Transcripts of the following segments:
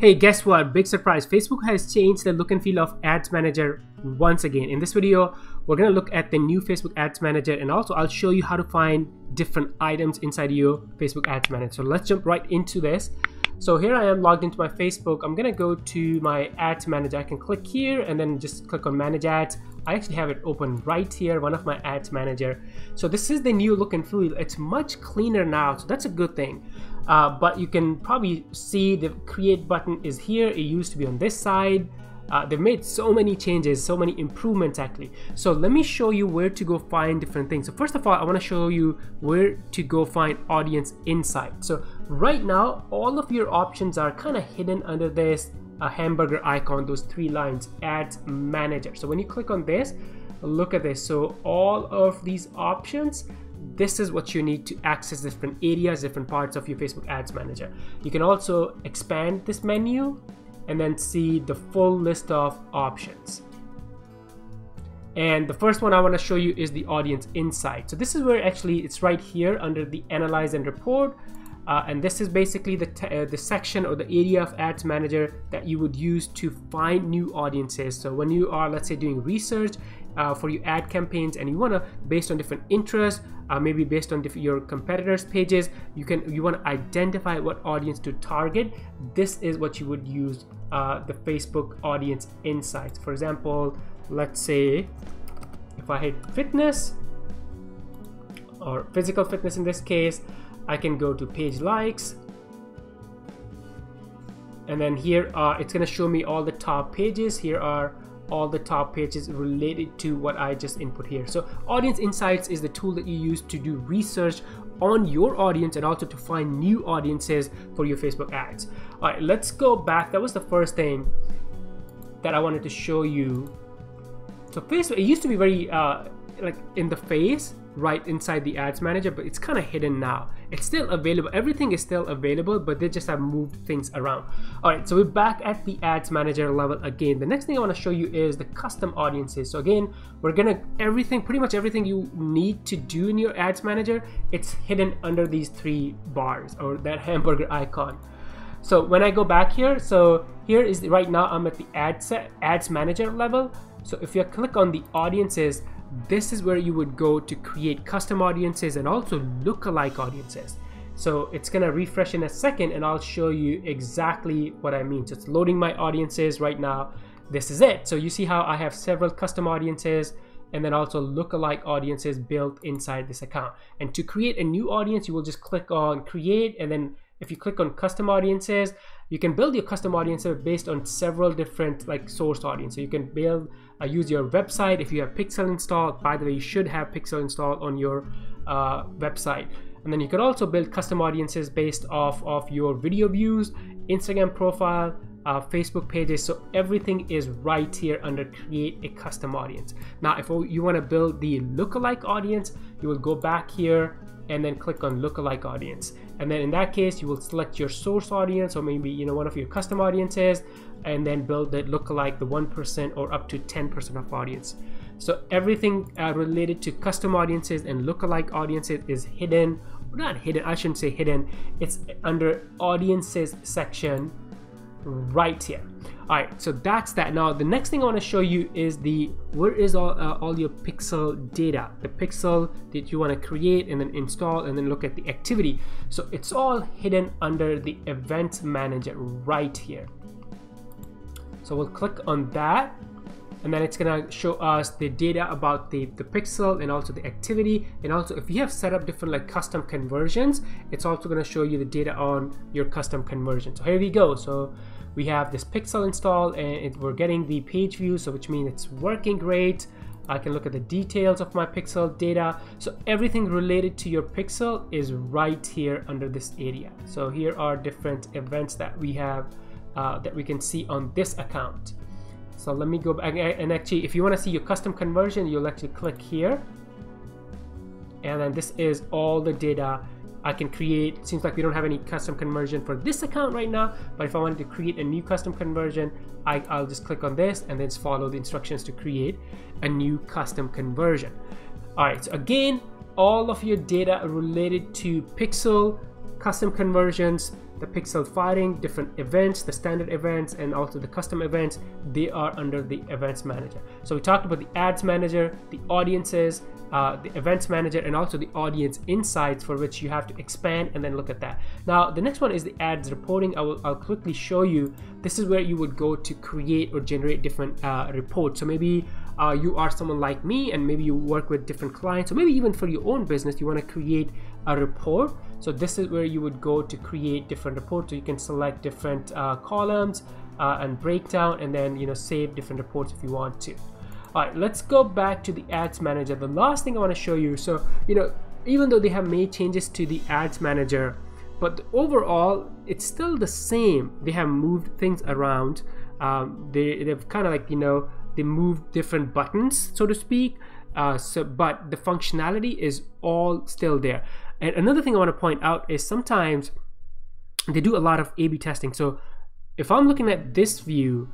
Hey, guess what? Big surprise. Facebook has changed the look and feel of Ads Manager once again. In this video, we're going to look at the new Facebook Ads Manager and also I'll show you how to find different items inside your Facebook Ads Manager. So let's jump right into this. So here I am logged into my Facebook. I'm going to go to my Ads Manager. I can click here and then just click on Manage Ads. I actually have it open right here, one of my Ads Manager. So this is the new look and feel. It's much cleaner now, so that's a good thing. Uh, but you can probably see the create button is here. It used to be on this side. Uh, they've made so many changes so many improvements actually. So let me show you where to go find different things. So first of all I want to show you where to go find audience insight. So right now all of your options are kind of hidden under this hamburger icon those three lines ads manager. So when you click on this look at this. So all of these options this is what you need to access different areas, different parts of your Facebook Ads Manager. You can also expand this menu and then see the full list of options. And the first one I want to show you is the audience insight. So this is where actually it's right here under the analyze and report. Uh, and this is basically the, uh, the section or the area of ads manager that you would use to find new audiences. So when you are let's say doing research uh, for your ad campaigns and you want to based on different interests uh, maybe based on your competitors pages you can you want to identify what audience to target this is what you would use uh, the facebook audience insights. For example let's say if i hit fitness or physical fitness in this case I can go to page likes. And then here uh, it's gonna show me all the top pages. Here are all the top pages related to what I just input here. So audience insights is the tool that you use to do research on your audience and also to find new audiences for your Facebook ads. All right let's go back. That was the first thing that I wanted to show you. So Facebook it used to be very uh, like in the face right inside the ads manager but it's kind of hidden now. It's still available everything is still available but they just have moved things around. All right so we're back at the ads manager level again. The next thing i want to show you is the custom audiences. So again we're gonna everything pretty much everything you need to do in your ads manager it's hidden under these three bars or that hamburger icon. So when I go back here, so here is the, right now I'm at the ad set, ads manager level. So if you click on the audiences, this is where you would go to create custom audiences and also lookalike audiences. So it's gonna refresh in a second and I'll show you exactly what I mean. So it's loading my audiences right now. This is it. So you see how I have several custom audiences and then also lookalike audiences built inside this account. And to create a new audience, you will just click on create and then if you click on custom audiences, you can build your custom audiences based on several different like source audience. So you can build, uh, use your website if you have Pixel installed. By the way, you should have Pixel installed on your uh, website. And then you can also build custom audiences based off of your video views, Instagram profile, uh, Facebook pages. So everything is right here under create a custom audience. Now, if you want to build the lookalike audience, you will go back here and then click on lookalike audience and then in that case you will select your source audience or maybe you know one of your custom audiences and then build the lookalike the 1% or up to 10% of audience. So everything uh, related to custom audiences and lookalike audiences is hidden not hidden I shouldn't say hidden. It's under audiences section right here. All right so that's that. Now the next thing i want to show you is the where is all, uh, all your pixel data? The pixel that you want to create and then install and then look at the activity. So it's all hidden under the event manager right here. So we'll click on that and then it's gonna show us the data about the the pixel and also the activity. And also if you have set up different like custom conversions it's also gonna show you the data on your custom conversion. So here we go. So we have this pixel installed and it, we're getting the page view. So which means it's working great. I can look at the details of my pixel data. So everything related to your pixel is right here under this area. So here are different events that we have uh, that we can see on this account so let me go back. And actually if you want to see your custom conversion you'll actually click here. And then this is all the data I can create, seems like we don't have any custom conversion for this account right now, but if I wanted to create a new custom conversion, I, will just click on this and then just follow the instructions to create a new custom conversion. All right, so again, all of your data related to Pixel, custom conversions, the pixel firing, different events, the standard events, and also the custom events, they are under the events manager. So we talked about the ads manager, the audiences, uh, the events manager, and also the audience insights for which you have to expand and then look at that. Now, the next one is the ads reporting. I will I'll quickly show you. This is where you would go to create or generate different uh, reports. So maybe uh, you are someone like me and maybe you work with different clients or maybe even for your own business you want to create a report so this is where you would go to create different reports. So you can select different uh, columns uh, and breakdown and then you know save different reports if you want to. All right let's go back to the ads manager. The last thing i want to show you so you know even though they have made changes to the ads manager but overall it's still the same. They have moved things around. Um, they, they've kind of like you know they move different buttons so to speak. Uh, so but the functionality is all still there and another thing i want to point out is sometimes they do a lot of a-b testing. So if i'm looking at this view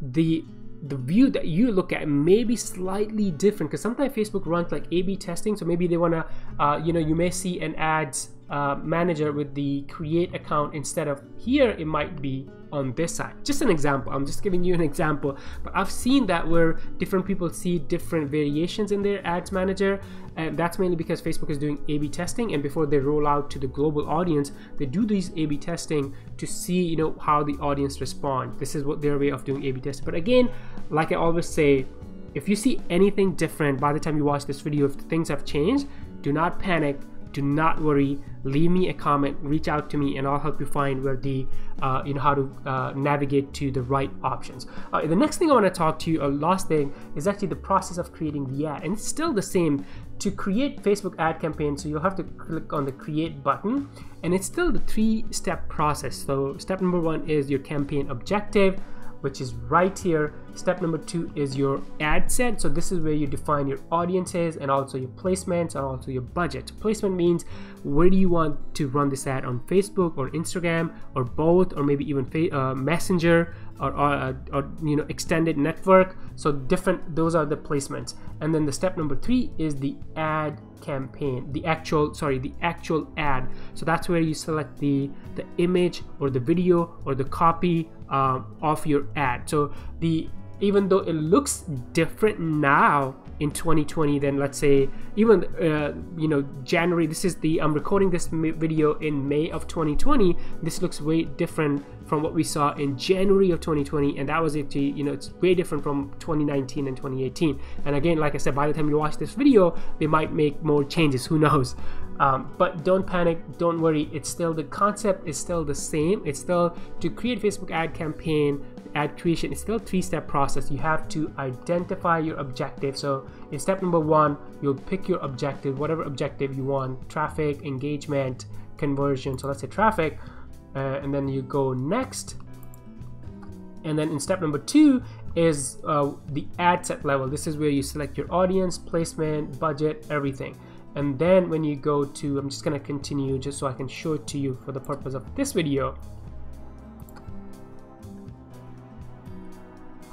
the the view that you look at may be slightly different because sometimes facebook runs like a-b testing. So maybe they want to uh, you know you may see an ads uh, manager with the create account instead of here it might be on this side. Just an example. I'm just giving you an example. But i've seen that where different people see different variations in their ads manager and that's mainly because facebook is doing a b testing and before they roll out to the global audience they do these a b testing to see you know how the audience respond. This is what their way of doing a b testing. But again like i always say if you see anything different by the time you watch this video if things have changed do not panic do not worry. Leave me a comment. Reach out to me and i'll help you find where the uh, you know how to uh, navigate to the right options. Uh, the next thing i want to talk to you a last thing is actually the process of creating the ad. And it's still the same. To create facebook ad campaign so you'll have to click on the create button. And it's still the three step process. So step number one is your campaign objective which is right here. Step number two is your ad set. So this is where you define your audiences and also your placements and also your budget. Placement means where do you want to run this ad on Facebook or Instagram or both or maybe even uh, Messenger or, or, uh, or, you know extended network. So different those are the placements. And then the step number three is the ad campaign the actual sorry the actual ad so that's where you select the the image or the video or the copy um, of your ad so the even though it looks different now in 2020 than let's say even uh, you know January this is the I'm recording this video in May of 2020 this looks way different from what we saw in January of 2020 and that was actually you know it's way different from 2019 and 2018 and again like I said by the time you watch this video they might make more changes who knows? Um, but don't panic don't worry it's still the concept is still the same. It's still to create Facebook ad campaign ad creation is still a three-step process. You have to identify your objective. So in step number one you'll pick your objective whatever objective you want traffic engagement conversion. So let's say traffic uh, and then you go next. And then in step number two is uh, the ad set level. This is where you select your audience placement budget everything. And then when you go to I'm just gonna continue just so I can show it to you for the purpose of this video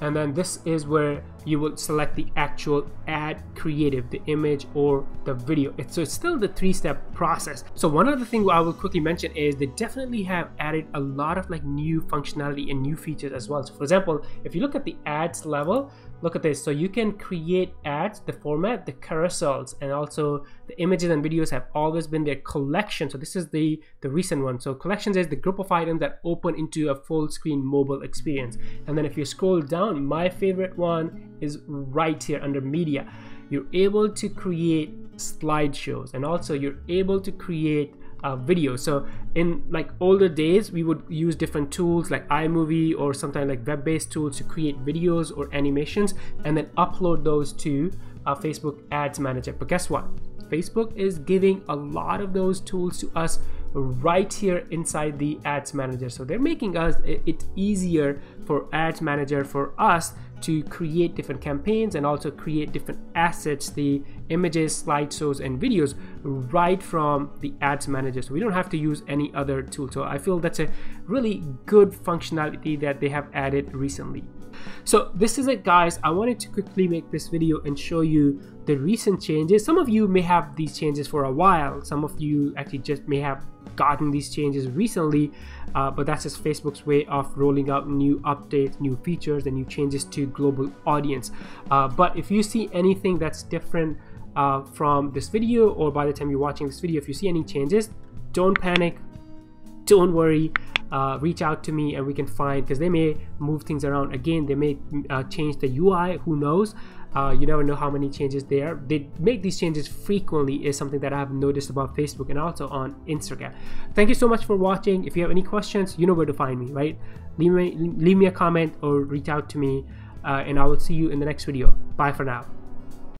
and then this is where you will select the actual ad creative the image or the video. It's, so it's still the three-step process. So one other thing i will quickly mention is they definitely have added a lot of like new functionality and new features as well. So for example if you look at the ads level look at this. So you can create ads the format the carousels and also the images and videos have always been their collection so this is the the recent one. So collections is the group of items that open into a full screen mobile experience. And then if you scroll down my favorite one is right here under media. You're able to create slideshows and also you're able to create uh, video. So in like older days we would use different tools like iMovie or sometimes like web-based tools to create videos or animations and then upload those to Facebook Ads Manager. But guess what? Facebook is giving a lot of those tools to us right here inside the ads manager. So they're making us it easier for ads manager for us to create different campaigns and also create different assets the images slideshows and videos right from the ads manager. So we don't have to use any other tool. So i feel that's a really good functionality that they have added recently so this is it guys. I wanted to quickly make this video and show you the recent changes. Some of you may have these changes for a while. Some of you actually just may have gotten these changes recently uh, but that's just facebook's way of rolling out new updates new features and new changes to global audience. Uh, but if you see anything that's different uh, from this video or by the time you're watching this video if you see any changes don't panic don't worry uh, reach out to me and we can find because they may move things around. Again they may uh, change the UI who knows? Uh, you never know how many changes there they make these changes frequently is something that I've noticed about Facebook and also on Instagram. Thank you so much for watching. If you have any questions you know where to find me right? Leave me leave me a comment or reach out to me uh, and I will see you in the next video. Bye for now